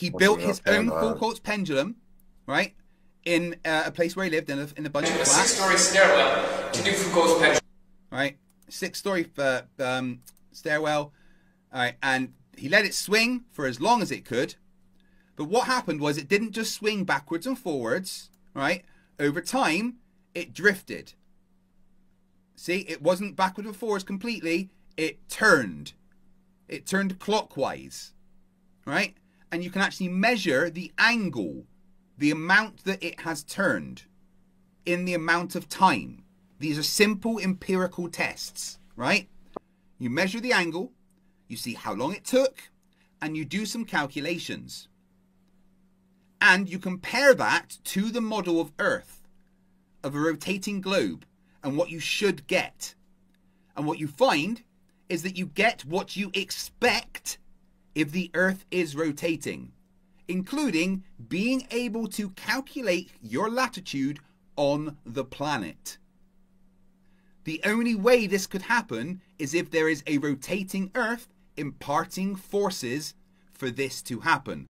He What's built his own there, full man? pendulum, right, in uh, a place where he lived in a, in a bunch of a flats, six-story stairwell to do Foucault's pendulum. right, six-story uh, um, stairwell, all right, and he let it swing for as long as it could. But what happened was it didn't just swing backwards and forwards, right? Over time, it drifted. See, it wasn't backwards and forwards completely. It turned. It turned clockwise, right? And you can actually measure the angle, the amount that it has turned in the amount of time. These are simple empirical tests, right? You measure the angle, you see how long it took, and you do some calculations. And you compare that to the model of Earth, of a rotating globe, and what you should get. And what you find is that you get what you expect if the Earth is rotating, including being able to calculate your latitude on the planet. The only way this could happen is if there is a rotating Earth imparting forces for this to happen.